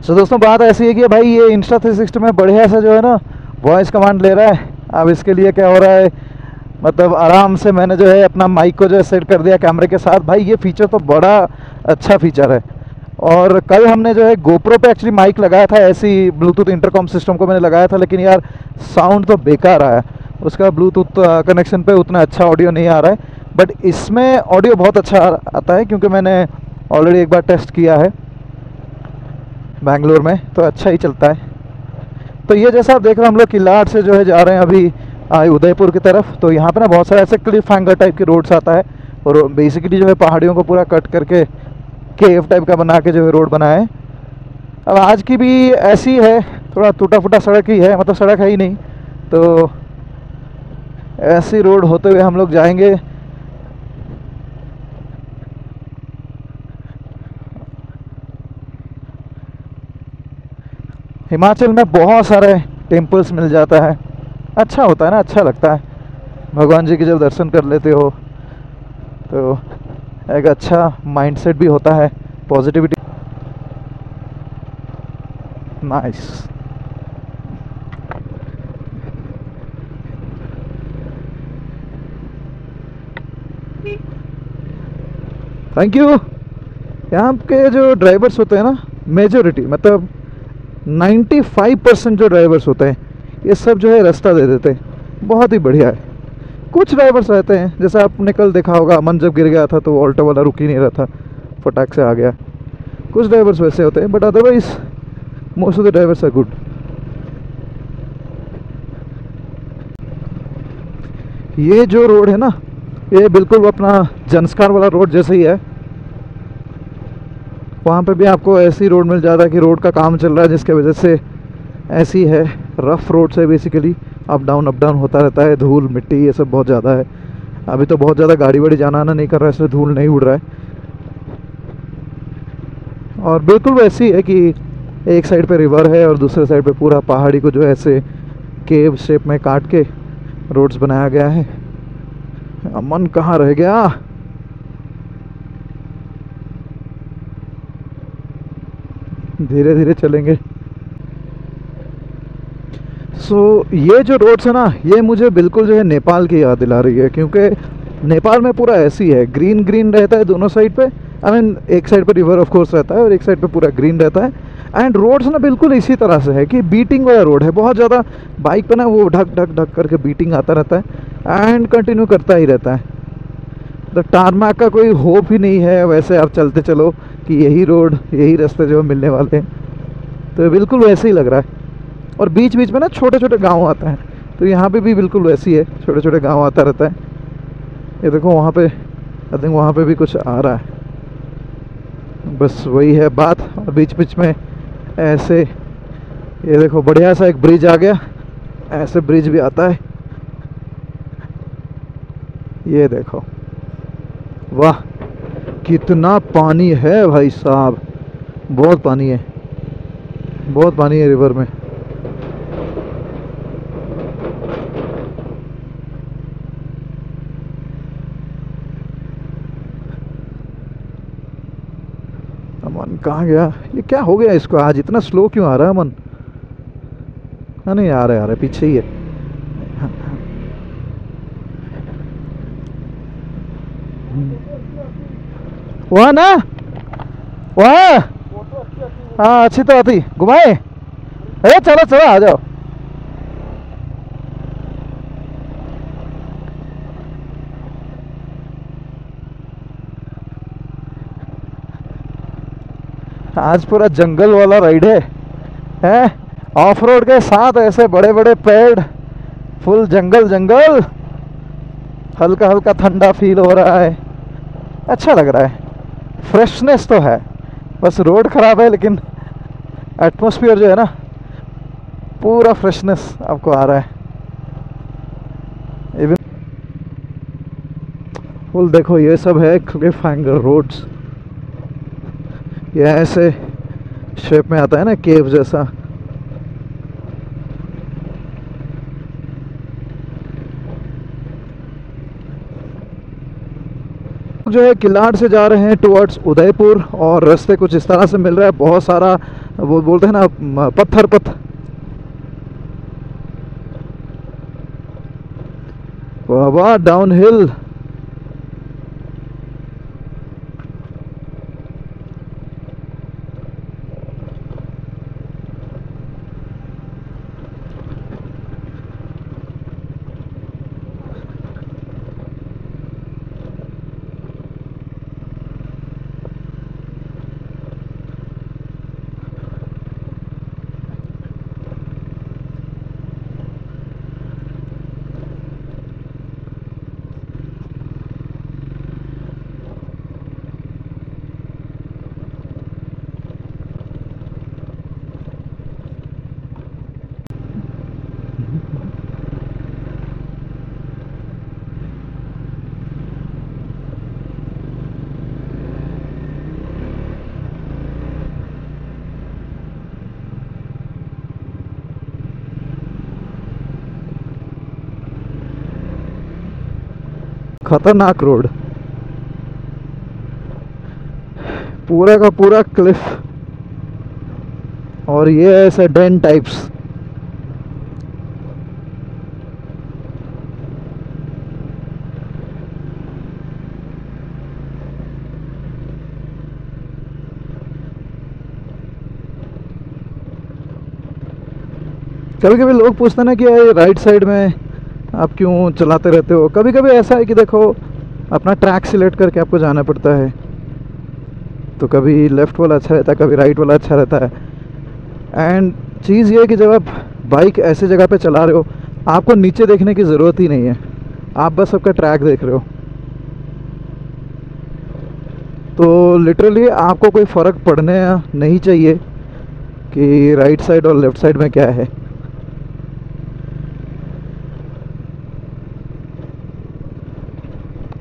सो दोस्तों, बात ऐसी है कि भाई ये इंस्टा थ्री सिक्सटी में बढ़िया से जो है ना वॉइस कमांड ले रहा है। अब इसके लिए क्या हो रहा है? मतलब आराम से मैंने जो है अपना माइक को जो है सेट कर दिया कैमरे के साथ। भाई, ये फीचर तो बड़ा अच्छा फीचर है। और कल हमने जो है गोप्रो पे एक्चुअली माइक लगाया था, ऐसी ब्लूटूथ इंटरकॉम सिस्टम को मैंने लगाया था, लेकिन यार साउंड तो बेकार आया। उसका ब्लूटूथ कनेक्शन पे उतना अच्छा ऑडियो नहीं आ रहा है। बट इसमें ऑडियो बहुत अच्छा आता है, क्योंकि मैंने ऑलरेडी एक बार टेस्ट किया है। बैंगलोर में तो अच्छा ही चलता है। तो ये जैसा आप देख रहे हैं, हम लोग किलाट से जो है जा रहे हैं अभी उदयपुर की तरफ़। तो यहाँ पे ना बहुत सारे ऐसे क्लिफ हैंगर टाइप के रोड्स आता है। और बेसिकली जो है पहाड़ियों को पूरा कट करके केव टाइप का बना के जो है रोड बनाया है। अब आज की भी ऐसी है, थोड़ा टूटा फूटा सड़क ही है मतलब सड़क है ही नहीं। तो ऐसी रोड होते हुए हम लोग जाएँगे। हिमाचल में बहुत सारे टेम्पल्स मिल जाता है। अच्छा होता है ना अच्छा लगता है। भगवान जी के जब दर्शन कर लेते हो तो एक अच्छा माइंडसेट भी होता है पॉजिटिविटी नाइस थैंक यू यहाँ के जो ड्राइवर्स होते हैं ना मेजोरिटी मतलब 95 परसेंट जो ड्राइवर्स होते हैं, ये सब जो है रास्ता दे देते हैं। बहुत ही बढ़िया है। कुछ ड्राइवर्स रहते हैं, जैसे आपने कल देखा होगा, अमन जब गिर गया था तो ऑल्टो वाला रुक ही नहीं रहा था, फटाक से आ गया। कुछ ड्राइवर्स वैसे होते हैं but otherwise most of the drivers are good ये जो रोड है ना, ये बिल्कुल अपना जनस्कार वाला रोड जैसे ही है वहाँ पे भी आपको ऐसी रोड मिल जाता है कि रोड का काम चल रहा है जिसके वजह से ऐसी है। रफ रोड से basically up down up down होता रहता है। धूल, मिट्टी, ये सब बहुत ज़्यादा है। अभी तो बहुत ज़्यादा गाड़ी वाड़ी जाना आना नहीं कर रहा है, इसलिए धूल नहीं उड़ रहा है। और बिल्कुल वैसी है कि एक साइड पे रिवर है और दूसरे साइड पे पूरा पहाड़ी को जो है ऐसे केव शेप में काट के रोड्स बनाया गया है। अमन कहाँ रह गया? धीरे धीरे चलेंगे। सो so, ये जो रोड्स है ना ये मुझे बिल्कुल जो है नेपाल की याद दिला रही है क्योंकि नेपाल में पूरा ऐसी है ग्रीन ग्रीन रहता है दोनों साइड पे। आई I मीन mean, एक साइड पे रिवर ऑफ़ कोर्स रहता है और एक साइड पे पूरा ग्रीन रहता है। एंड रोड्स ना बिल्कुल इसी तरह से है कि बीटिंग वाला रोड है। बहुत ज़्यादा बाइक पे ना वो ढक ढक ढक करके बीटिंग आता रहता है एंड कंटिन्यू करता ही रहता है। तो टारमैक का कोई होप ही नहीं है वैसे आप चलते चलो। कि यही रोड, यही रास्ते जो मिलने वाले हैं। तो बिल्कुल वैसे ही लग रहा है। और बीच बीच में ना छोटे छोटे गाँव आते हैं। तो यहाँ पे भी बिल्कुल वैसी है छोटे छोटे गाँव आता रहता है। ये देखो वहाँ पे आई थिंक वहाँ पे भी कुछ आ रहा है। बस वही है बात। और बीच बीच में ऐसे, ये देखो बढ़िया सा एक ब्रिज आ गया। ऐसे ब्रिज भी आता है। ये देखो। वाह! कितना पानी है भाई साहब। बहुत पानी है। बहुत पानी है रिवर में। अमन कहाँ गया? ये क्या हो गया इसको? आज इतना स्लो क्यों आ रहा है अमन? नहीं आ रहा है आ रहा है पीछे ही है। वहाँ ना? वहाँ। हाँ अच्छी तो आती। घुमाए। अरे, चलो चलो, आ जाओ। आज पूरा जंगल वाला राइड है। हैं? ऑफ़ रोड के साथ ऐसे बड़े बड़े पेड़ फुल जंगल जंगल। हल्का हल्का ठंडा फील हो रहा है। अच्छा लग रहा है। फ्रेशनेस तो है, बस रोड ख़राब है, लेकिन एटमोसफियर जो है ना, पूरा फ्रेशनेस आपको आ रहा है। इवन फुल देखो, ये सब है क्लिफ हैंगर रोड्स ये ऐसे शेप में आता है ना केव जैसा। जो है किलाड़ से जा रहे हैं टुवर्ड्स उदयपुर और रास्ते कुछ इस तरह से मिल रहा है, बहुत सारा, वो बोलते हैं ना पत्थर पत्थर वाह डाउन हिल खतरनाक रोड। पूरा का पूरा क्लिफ और ये ऐसे डेन टाइप्स कभी कभी लोग पूछते ना कि राइट साइड में आप क्यों चलाते रहते हो? कभी कभी ऐसा है कि देखो, अपना ट्रैक सिलेक्ट करके आपको जाना पड़ता है। तो कभी लेफ़्ट वाला अच्छा रहता है, कभी राइट वाला अच्छा रहता है। एंड चीज़ ये है कि जब आप बाइक ऐसे जगह पे चला रहे हो, आपको नीचे देखने की ज़रूरत ही नहीं है। आप बस आपका ट्रैक देख रहे हो। तो लिटरली आपको कोई फ़र्क पड़ने नहीं चाहिए कि राइट साइड और लेफ़्ट साइड में क्या है।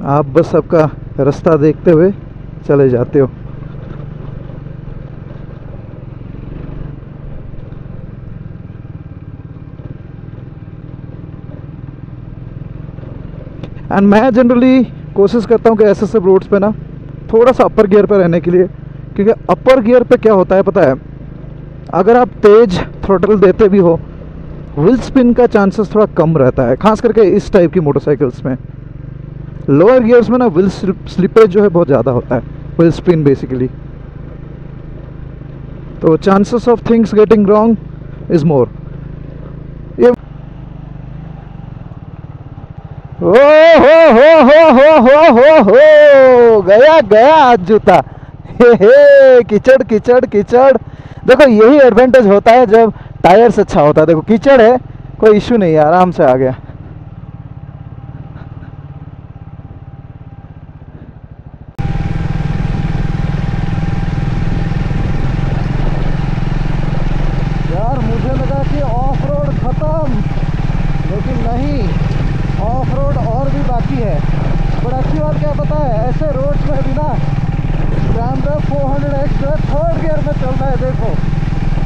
आप बस आपका रास्ता देखते हुए चले जाते हो। एंड मैं जनरली कोशिश करता हूँ कि ऐसे सब रोड्स पे ना थोड़ा सा अपर गियर पे रहने के लिए, क्योंकि अपर गियर पे क्या होता है पता है? अगर आप तेज थ्रोटल देते भी हो व्हील स्पिन का चांसेस थोड़ा कम रहता है, खास करके इस टाइप की मोटरसाइकिल्स में। लोअर गियर्स में ना व्हील स्लिपेज जो है बहुत ज़्यादा होता है व्हील स्पिन बेसिकली तो chances of things getting wrong is more ये ओ हो हो हो हो हो हो हो, गया गया आज जूता। हे हे, कीचड़ कीचड़ कीचड़। देखो, यही एडवांटेज होता है जब टायर्स अच्छा होता है। देखो, कीचड़ है, कोई इशू नहीं है, आराम से आ गया यार मुझे लगा कि ऑफ़ रोड ख़त्म लेकिन नहीं ऑफ़ रोड और भी है। पर अच्छी बात क्या पता है, ऐसे रोड्स में भी ना स्क्रैम्बलर फोर हंड्रेड एक्स है थर्ड गियर में चल रहा है, देखो।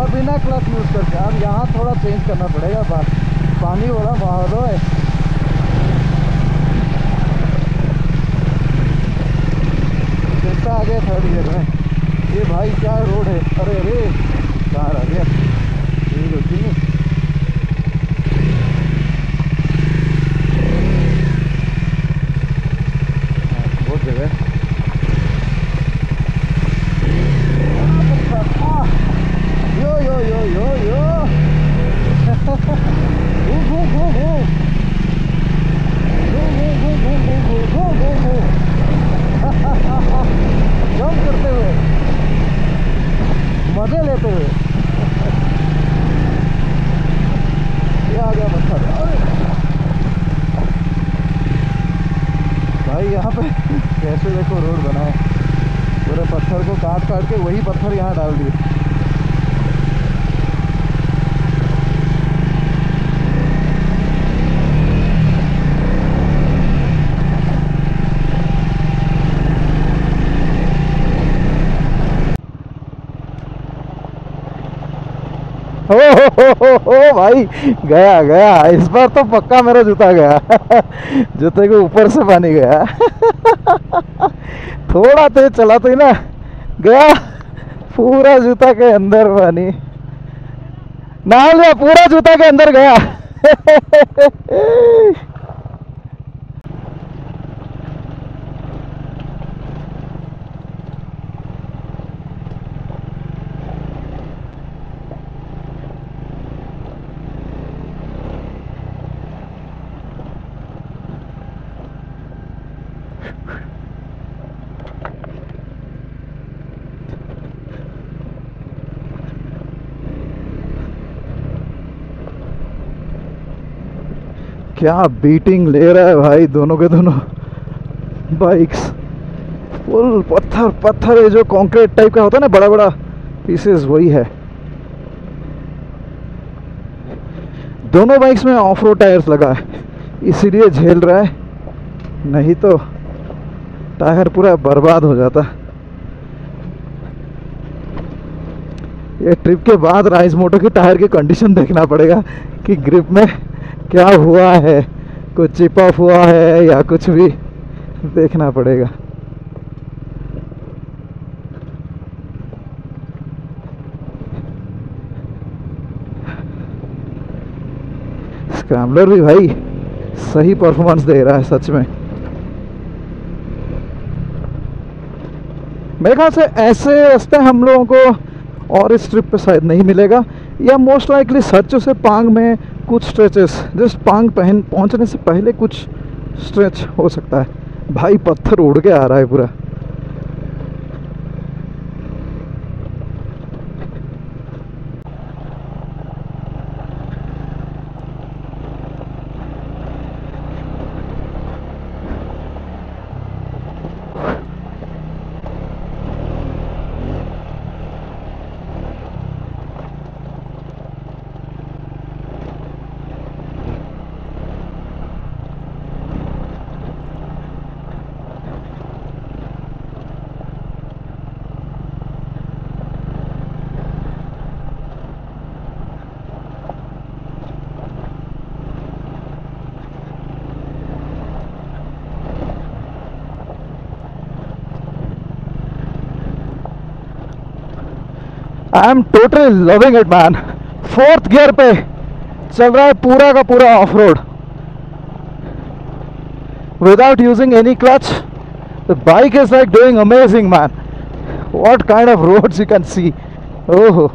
और बिना क्लच यूज़ करके। अब यहाँ थोड़ा चेंज करना पड़ेगा, बात। पानी वाला माहौल है आ गया थर्ड गियर में। ये भाई क्या रोड है? अरे अरे हो, भाई, गया गया। इस बार तो पक्का मेरा जूता गया। जूते के ऊपर से पानी गया। थोड़ा तेज चला तो ना। गया। पूरा जूता के अंदर पानी ना पूरा जूता के अंदर गया। क्या बीटिंग ले रहा है भाई दोनों के दोनों? बाइक्स फुल पत्थर पत्थर है जो कंक्रीट टाइप का होता है ना बड़ा बड़ा पीसेस वही है। दोनों बाइक्स में ऑफ़ रोड टायर्स लगा है। इसीलिए झेल रहा है। नहीं तो टायर पूरा बर्बाद हो जाता। ये ट्रिप के बाद राइस मोटो की टायर की कंडीशन देखना पड़ेगा कि ग्रिप में क्या हुआ है, कुछ चिप ऑफ़ हुआ है या कुछ भी देखना पड़ेगा। स्क्रैम्बलर भी भाई सही परफॉर्मेंस दे रहा है सच में। मेरे ख्याल से ऐसे रास्ते हम लोगों को और इस ट्रिप पे शायद नहीं मिलेगा, या मोस्ट लाइकली सच से पांग में कुछ स्ट्रेचेस जस्ट पांग पहन पहुँचने से पहले कुछ स्ट्रेच हो सकता है। भाई पत्थर उड़ के आ रहा है पूरा। I am totally loving it man fourth gear पे चल रहा है पूरा का पूरा off road without using any clutch the bike is like doing amazing man what kind of roads you can see oh